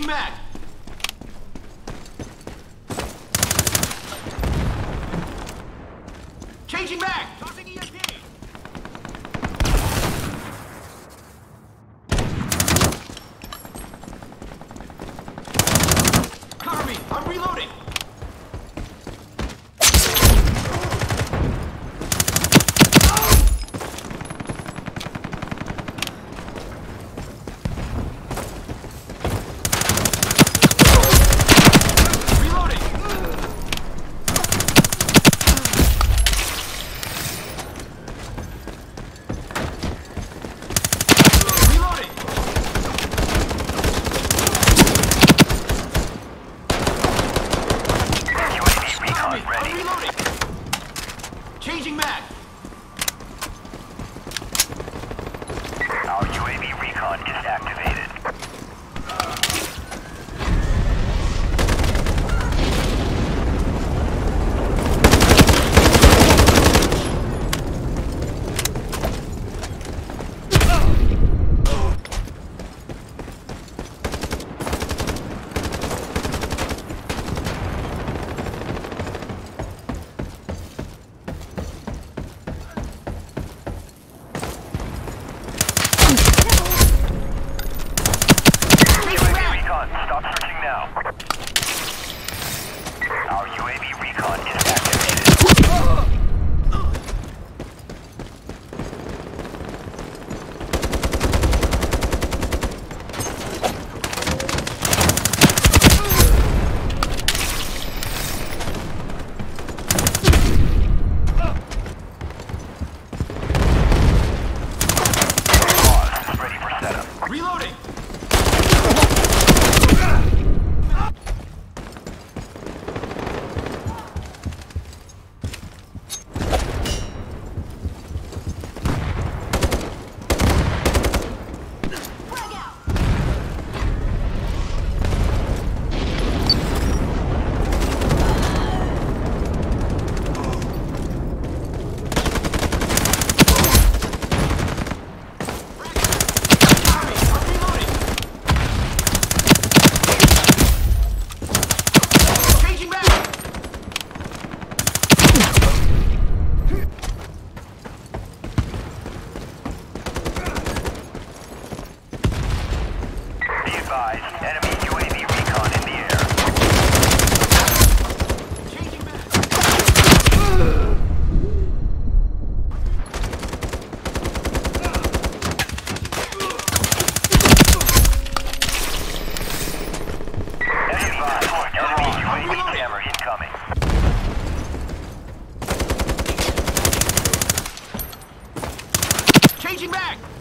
Changing mag. Changing mag. Tossing EMP. Cover me. I'm reloading. Paging back!